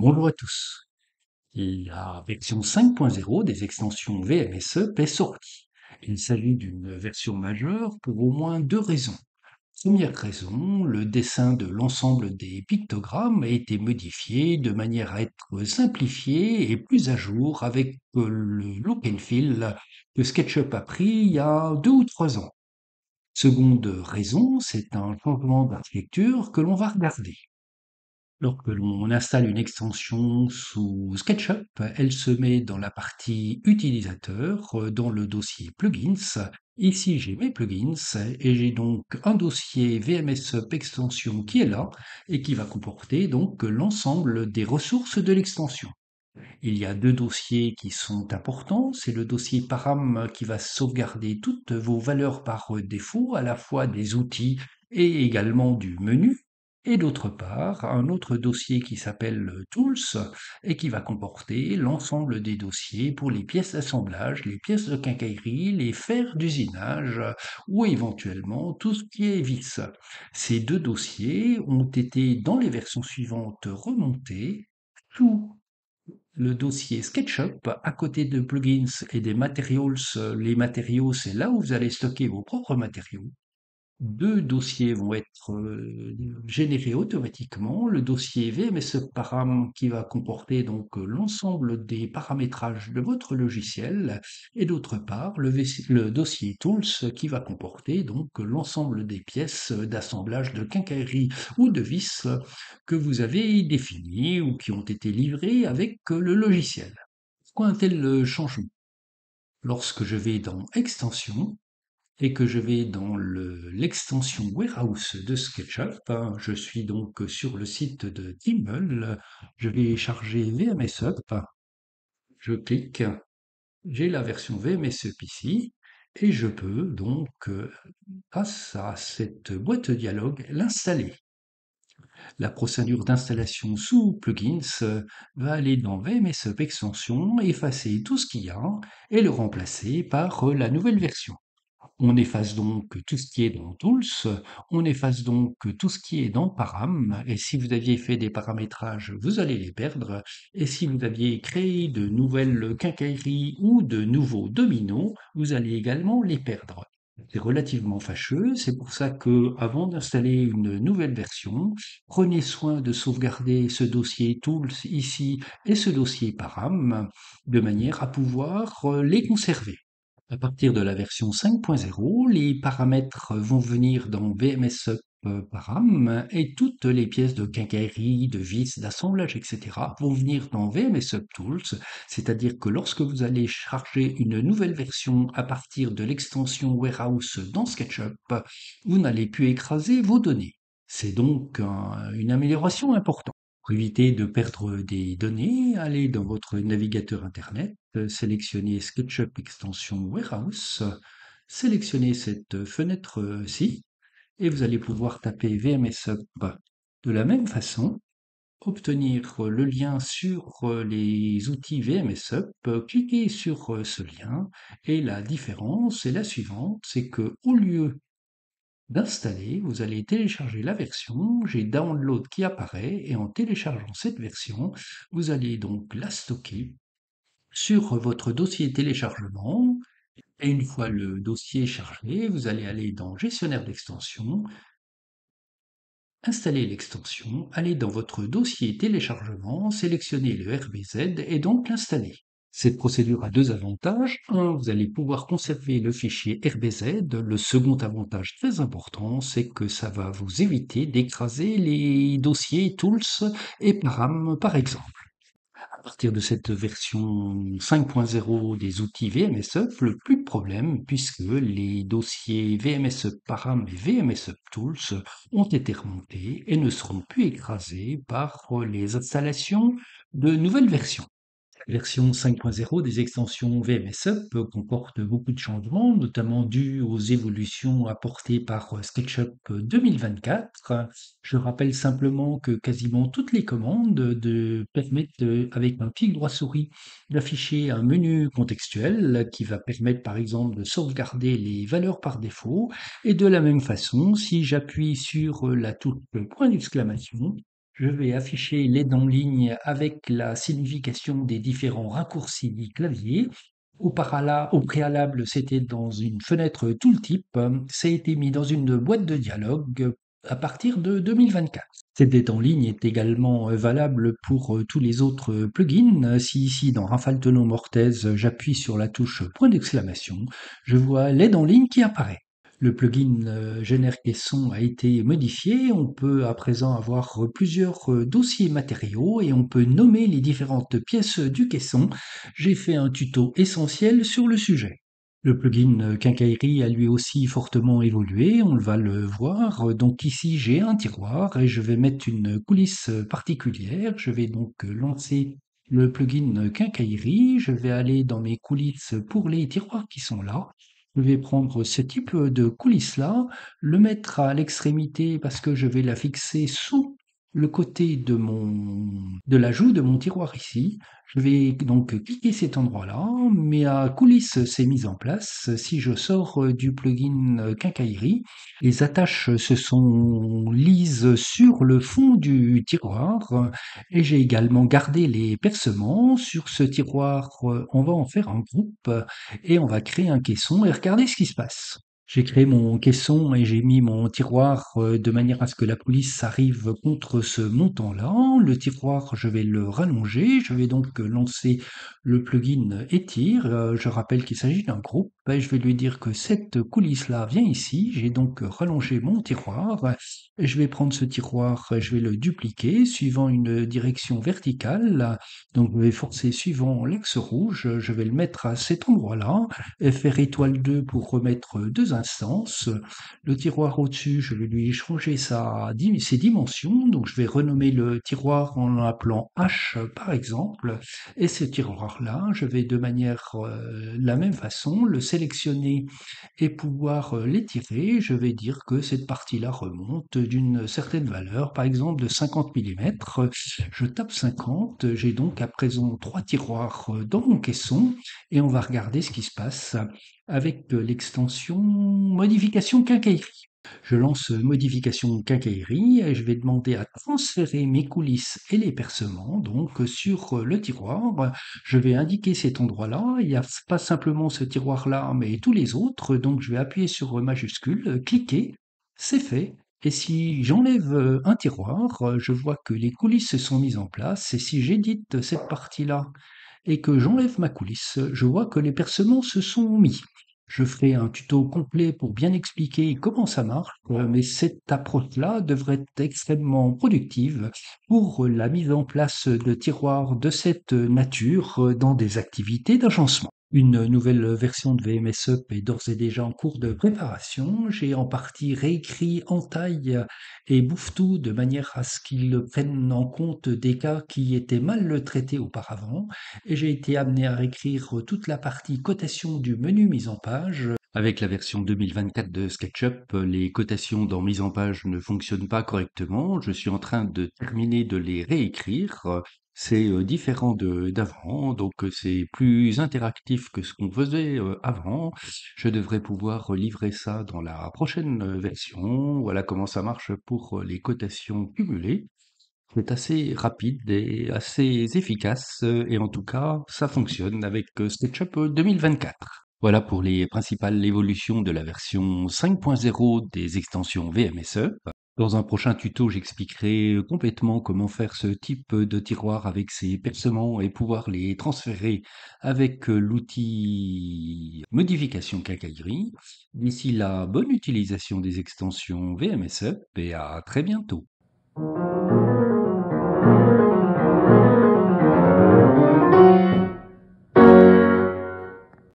Bonjour à tous. La version 5.0 des extensions VMSUP est sortie. Il s'agit d'une version majeure pour au moins deux raisons. Première raison, le dessin de l'ensemble des pictogrammes a été modifié de manière à être simplifié et plus à jour avec le look and feel que SketchUp a pris il y a deux ou trois ans. Seconde raison, c'est un changement d'architecture que l'on va regarder. Lorsque l'on installe une extension sous SketchUp, elle se met dans la partie utilisateur, euh, dans le dossier plugins. Ici, j'ai mes plugins et j'ai donc un dossier VMSUP extension qui est là et qui va comporter donc l'ensemble des ressources de l'extension. Il y a deux dossiers qui sont importants. C'est le dossier param qui va sauvegarder toutes vos valeurs par défaut, à la fois des outils et également du menu et d'autre part un autre dossier qui s'appelle Tools et qui va comporter l'ensemble des dossiers pour les pièces d'assemblage, les pièces de quincaillerie, les fers d'usinage ou éventuellement tout ce qui est vis. Ces deux dossiers ont été dans les versions suivantes remontés sous le dossier SketchUp à côté de plugins et des materials. Les matériaux, c'est là où vous allez stocker vos propres matériaux deux dossiers vont être euh, générés automatiquement. Le dossier VMS Param qui va comporter donc l'ensemble des paramétrages de votre logiciel et d'autre part le, dossier Tools qui va comporter donc l'ensemble des pièces d'assemblage de quincaillerie ou de vis que vous avez définies ou qui ont été livrées avec le logiciel. Pourquoi un tel changement? Lorsque je vais dans Extension, et que je vais dans l'extension Warehouse de SketchUp. Je suis donc sur le site de Timbal. Je vais charger VMSUP. Je clique. J'ai la version VMSUP ici. Et je peux donc, grâce à cette boîte dialogue, l'installer. La procédure d'installation sous plugins va aller dans VMSUP extension, effacer tout ce qu'il y a et le remplacer par la nouvelle version. On efface donc tout ce qui est dans Tools, on efface donc tout ce qui est dans Param, et si vous aviez fait des paramétrages, vous allez les perdre, et si vous aviez créé de nouvelles quincailleries ou de nouveaux dominos, vous allez également les perdre. C'est relativement fâcheux, c'est pour ça que, avant d'installer une nouvelle version, prenez soin de sauvegarder ce dossier Tools ici et ce dossier Param, de manière à pouvoir les conserver. À partir de la version 5.0, les paramètres vont venir dans VMSUP Param et toutes les pièces de quincaillerie, de vis, d'assemblage, etc. vont venir dans VMSUP Tools, c'est-à-dire que lorsque vous allez charger une nouvelle version à partir de l'extension Warehouse dans SketchUp, vous n'allez plus écraser vos données. C'est donc une amélioration importante. Pour éviter de perdre des données, allez dans votre navigateur Internet, sélectionnez SketchUp extension Warehouse, sélectionnez cette fenêtre-ci et vous allez pouvoir taper VMSUP de la même façon, obtenir le lien sur les outils VMSUP, cliquez sur ce lien et la différence est la suivante, c'est que au lieu d'installer, vous allez télécharger la version, j'ai download qui apparaît et en téléchargeant cette version, vous allez donc la stocker sur votre dossier téléchargement et une fois le dossier chargé, vous allez aller dans gestionnaire d'extension, installer l'extension, aller dans votre dossier téléchargement, sélectionner le RBZ et donc l'installer. Cette procédure a deux avantages. Un, vous allez pouvoir conserver le fichier RBZ. Le second avantage très important, c'est que ça va vous éviter d'écraser les dossiers tools et param par exemple. À partir de cette version 5.0 des outils VMSUP, le plus de problème puisque les dossiers VMSUP Param et VMSUP Tools ont été remontés et ne seront plus écrasés par les installations de nouvelles versions version 5.0 des extensions VMSUP comporte beaucoup de changements, notamment dus aux évolutions apportées par SketchUp 2024. Je rappelle simplement que quasiment toutes les commandes de, permettent, avec un clic droit-souris, d'afficher un menu contextuel qui va permettre par exemple de sauvegarder les valeurs par défaut. Et de la même façon, si j'appuie sur la touche point d'exclamation, Je vais afficher l'aide en ligne avec la signification des différents raccourcis clavier. Au, préalable, c'était dans une fenêtre tooltip. Ça a été mis dans une boîte de dialogue à partir de 2024. Cette aide en ligne est également valable pour euh, tous les autres plugins. Si ici, dans Rafale Tenon Mortez, j'appuie sur la touche point d'exclamation, je vois l'aide en ligne qui apparaît. Le plugin euh, Génère Caisson a été modifié. On peut à présent avoir plusieurs euh, dossiers matériaux et on peut nommer les différentes pièces du caisson. J'ai fait un tuto essentiel sur le sujet. Le plugin euh, Quincaillerie a lui aussi fortement évolué, on va le voir. Donc ici j'ai un tiroir et je vais mettre une coulisse particulière. Je vais donc lancer le plugin Quincaillerie. Je vais aller dans mes coulisses pour les tiroirs qui sont là. Je vais prendre ce type de coulisse-là, le mettre à l'extrémité parce que je vais la fixer sous le côté de mon de la joue de mon tiroir ici. Je vais donc cliquer cet endroit-là. Ma coulisse s'est mise en place. Si je sors du plugin Quincaillerie, les attaches se sont lises sur le fond du tiroir et j'ai également gardé les percements. Sur ce tiroir, on va en faire un groupe et on va créer un caisson et regarder ce qui se passe. J'ai créé mon caisson et j'ai mis mon tiroir euh, de manière à ce que la police arrive contre ce montant-là. Le tiroir, je vais le rallonger. Je vais donc lancer le plugin étire. Euh, je rappelle qu'il s'agit d'un groupe. Et je vais lui dire que cette coulisse-là vient ici. J'ai donc rallongé mon tiroir. Je vais prendre ce tiroir, je vais le dupliquer suivant une direction verticale. Donc je vais forcer suivant l'axe rouge. Je vais le mettre à cet endroit-là faire étoile 2 pour remettre deux instances. Le tiroir au-dessus, je vais lui changer sa, ses dimensions. Donc je vais renommer le tiroir en l'appelant H par exemple. Et ce tiroir-là, je vais de manière euh, la même façon le et pouvoir euh, l'étirer. Je vais dire que cette partie-là remonte d'une certaine valeur, par exemple de 50 mm. Je tape 50. J'ai donc à présent trois tiroirs euh, dans mon caisson et on va regarder ce qui se passe avec l'extension modification quincaillerie. Je lance modification quincaillerie et je vais demander à transférer mes coulisses et les percements donc sur le tiroir. Je vais indiquer cet endroit-là. Il n'y a pas simplement ce tiroir-là, mais tous les autres. Donc je vais appuyer sur majuscule, cliquer. C'est fait. Et si j'enlève un tiroir, je vois que les coulisses se sont mises en place. Et si j'édite cette partie-là et que j'enlève ma coulisse, je vois que les percements se sont mis. Je ferai un tuto complet pour bien expliquer comment ça marche, euh, mais cette approche-là devrait être extrêmement productive pour la mise en place de tiroirs de cette nature euh, dans des activités d'agencement. Une nouvelle version de VMS Up est d'ores et déjà en cours de préparation. J'ai en partie réécrit en taille et bouffe-tout de manière à ce qu'il prenne en compte des cas qui étaient mal traités auparavant. Et j'ai été amené à réécrire toute la partie cotation du menu mise en page. Avec la version 2024 de SketchUp, les cotations dans mise en page ne fonctionnent pas correctement. Je suis en train de terminer de les réécrire. C'est différent d'avant, donc c'est plus interactif que ce qu'on faisait avant. Je devrais pouvoir livrer ça dans la prochaine version. Voilà comment ça marche pour les cotations cumulées. C'est assez rapide et assez efficace, et en tout cas, ça fonctionne avec SketchUp 2024. Voilà pour les principales évolutions de la version 5.0 des extensions VMSE. Dans un prochain tuto, j'expliquerai complètement comment faire ce type de tiroir avec ses percements et pouvoir les transférer avec l'outil modification quincaillerie. D'ici là, bonne utilisation des extensions VMSUP et à très bientôt.